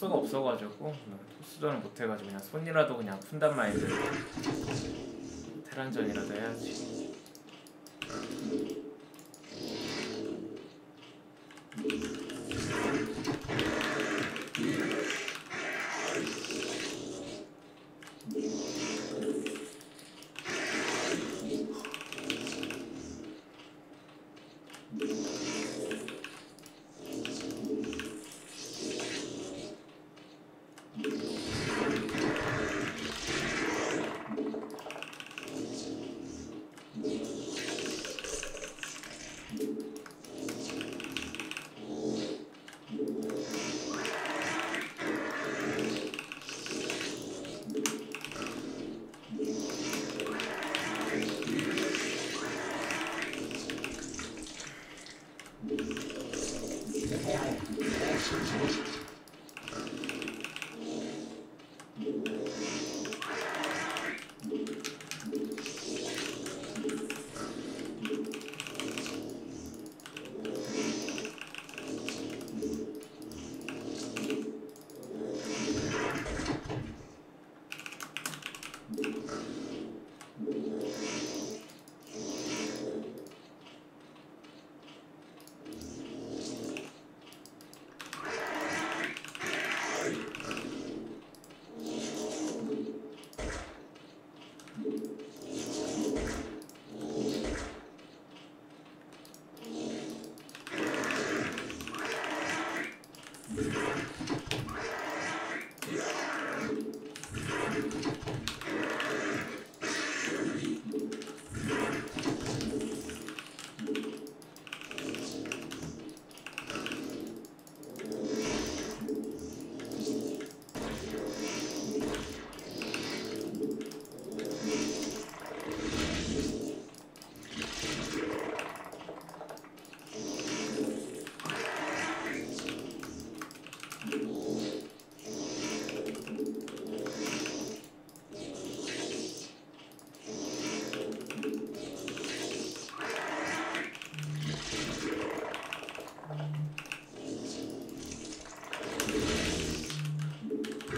토스가 없어가지고 토스전을 못해가지고 그냥 손이라도 그냥 푼단 마인드 테란전이라도 해야지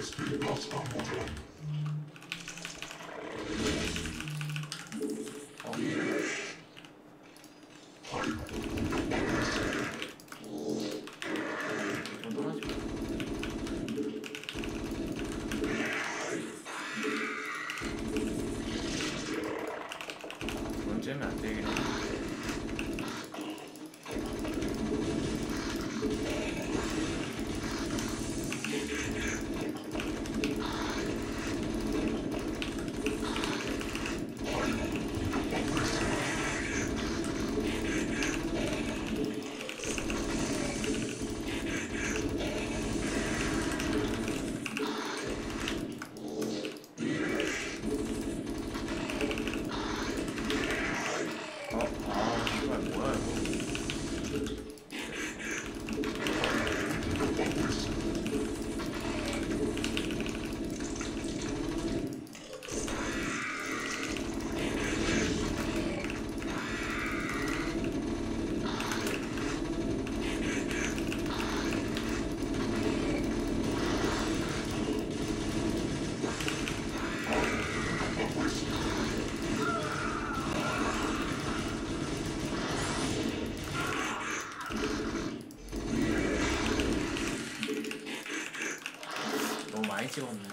이 찍었네.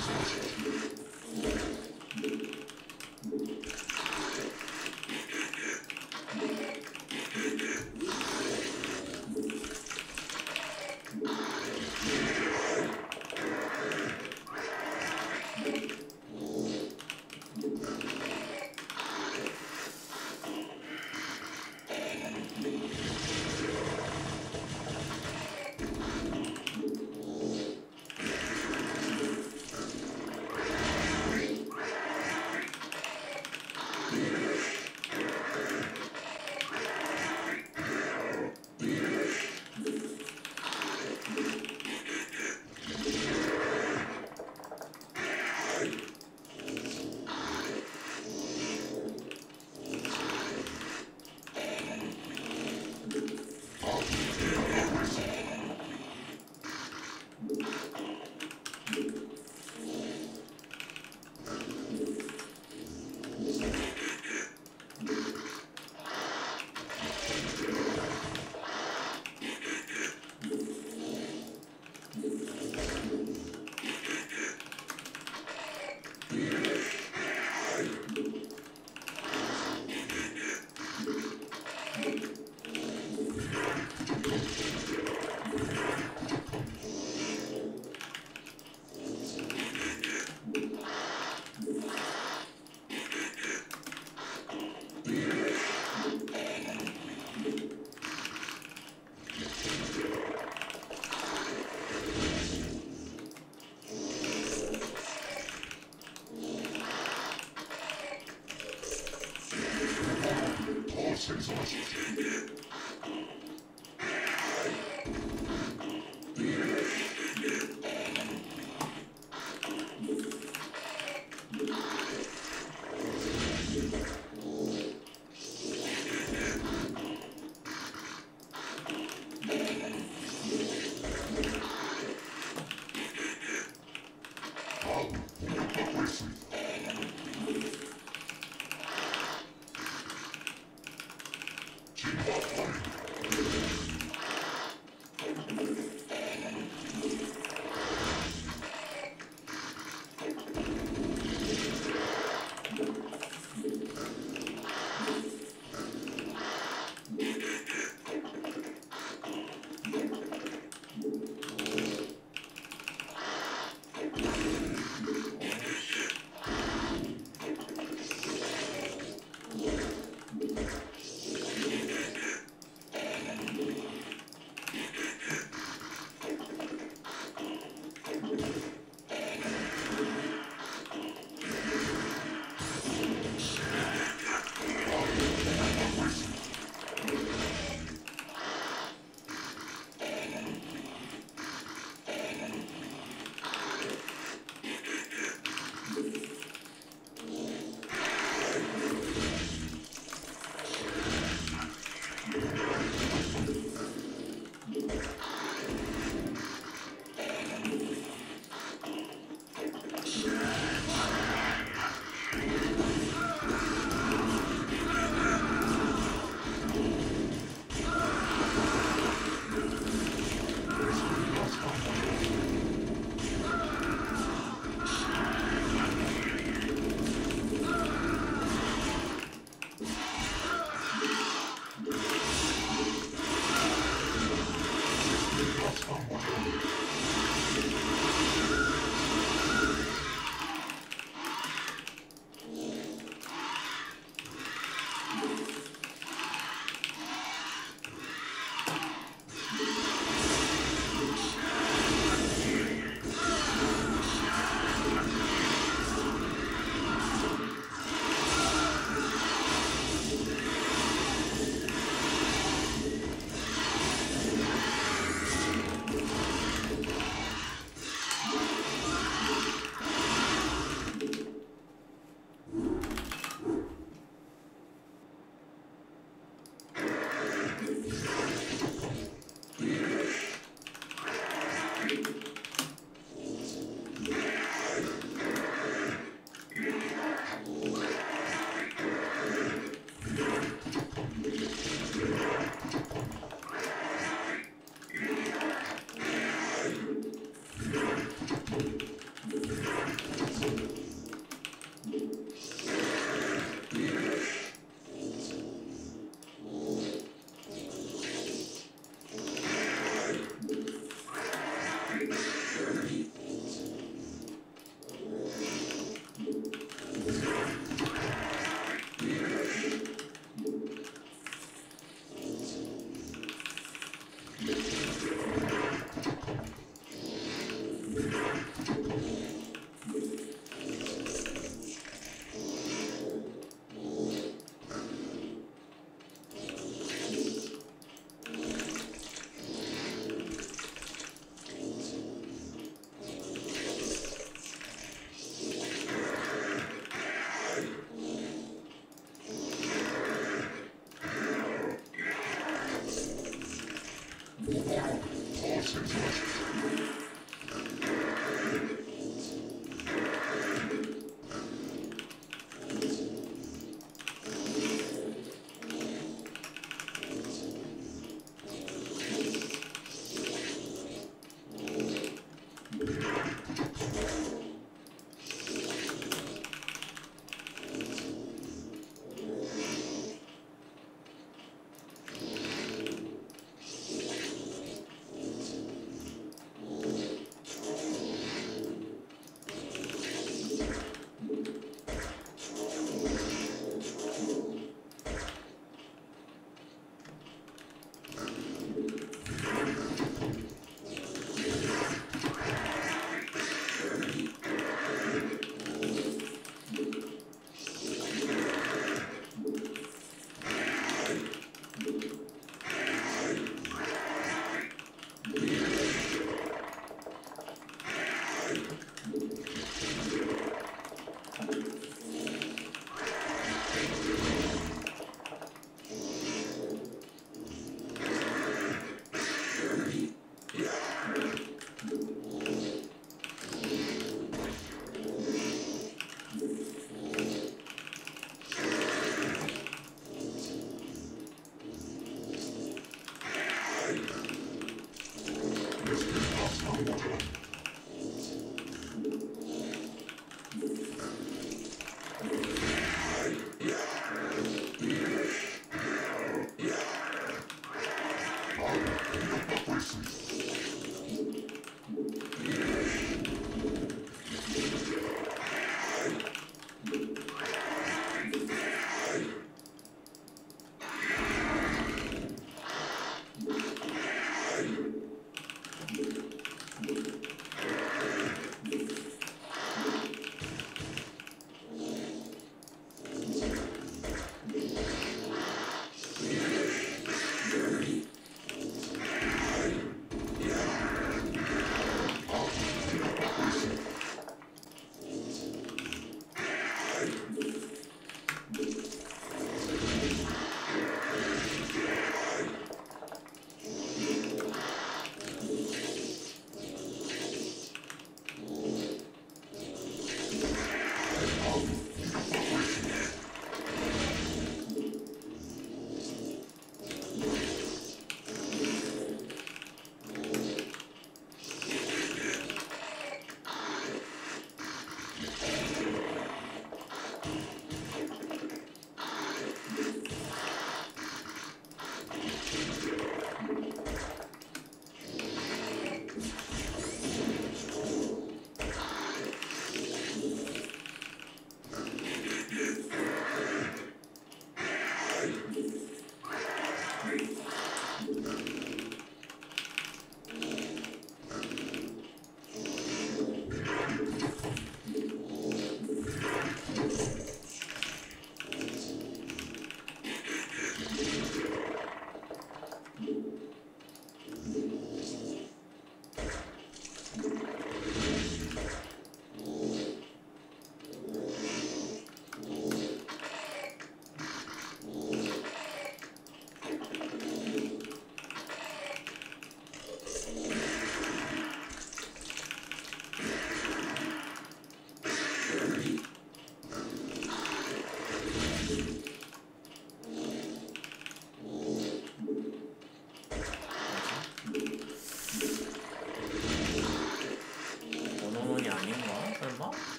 Thank you. Thanks a lot.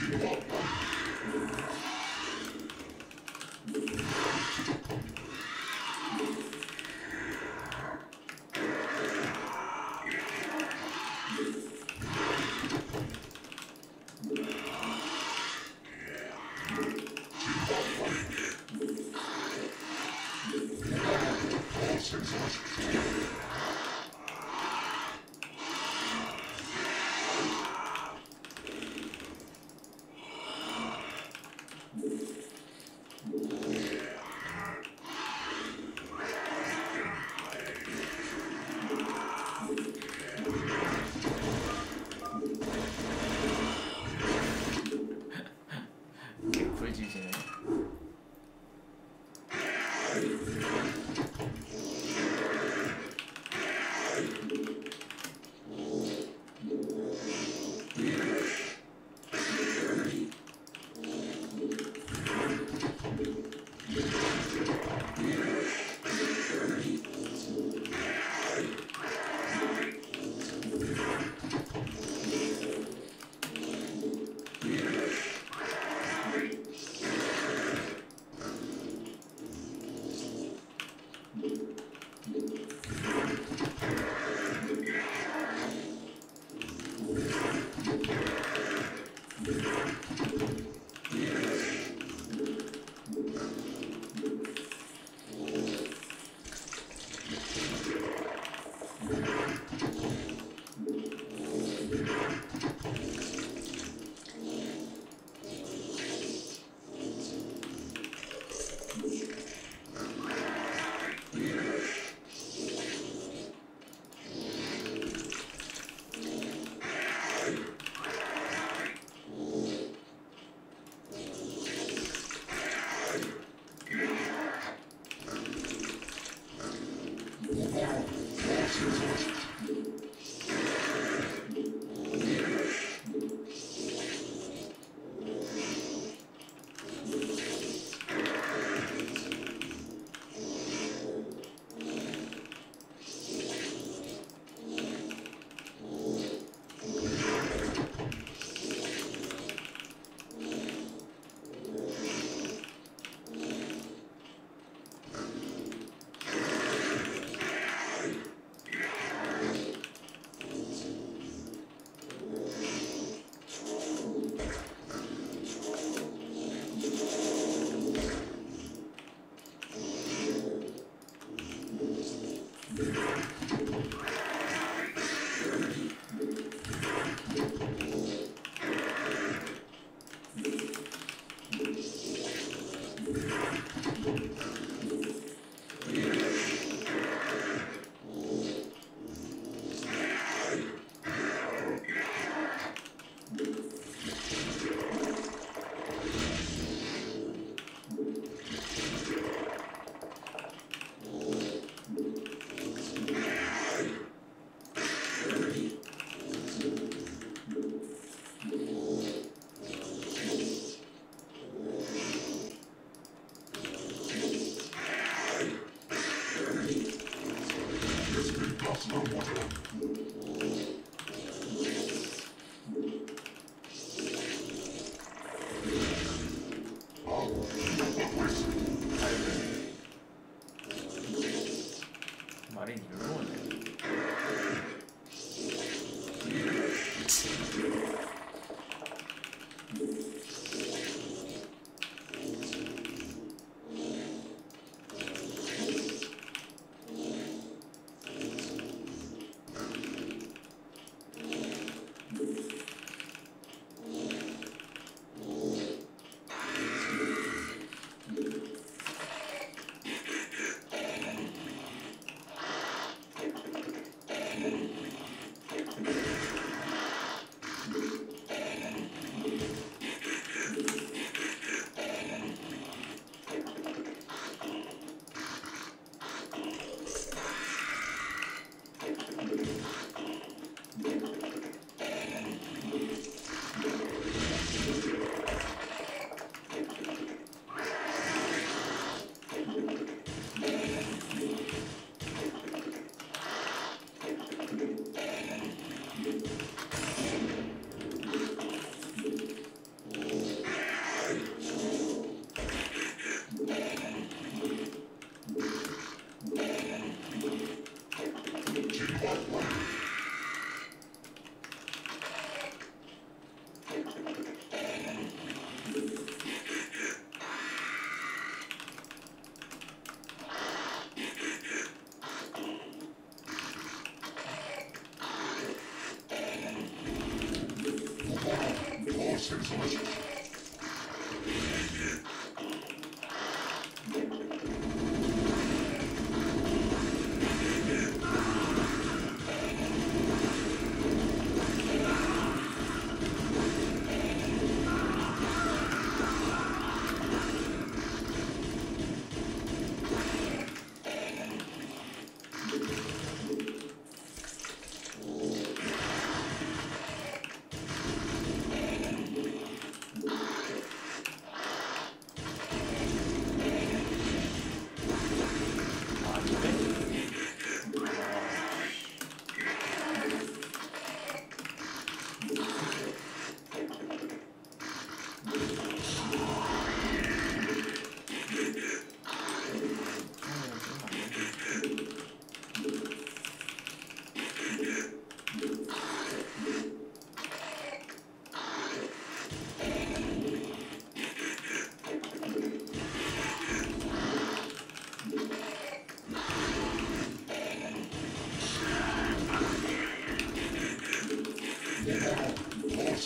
Thank you.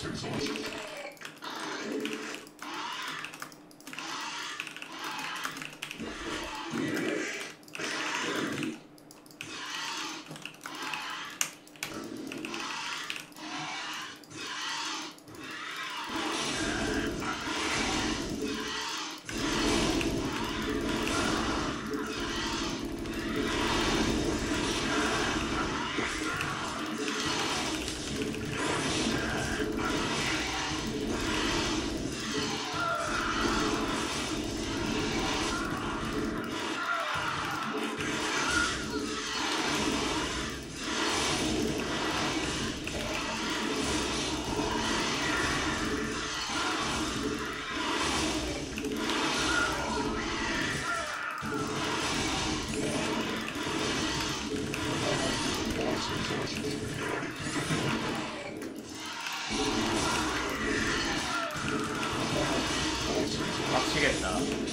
Thanks so. 빡치겠다.